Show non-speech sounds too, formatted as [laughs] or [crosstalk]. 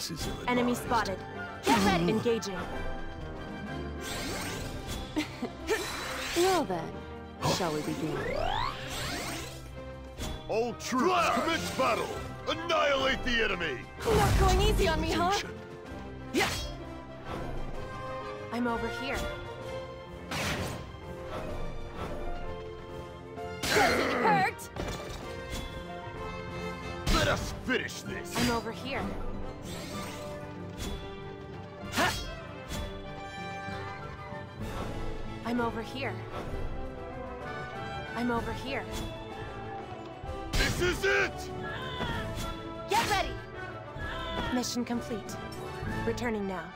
This is ill Enemy spotted. Get ready. Engaging. [laughs] well then, shall we begin? All troops, commence battle! Annihilate the enemy! You're Not going easy on me, huh? Yes. I'm over here. Does it hurt? Let us finish this! I'm over here. I'm over here. I'm over here. This is it! Get ready! Mission complete. Returning now.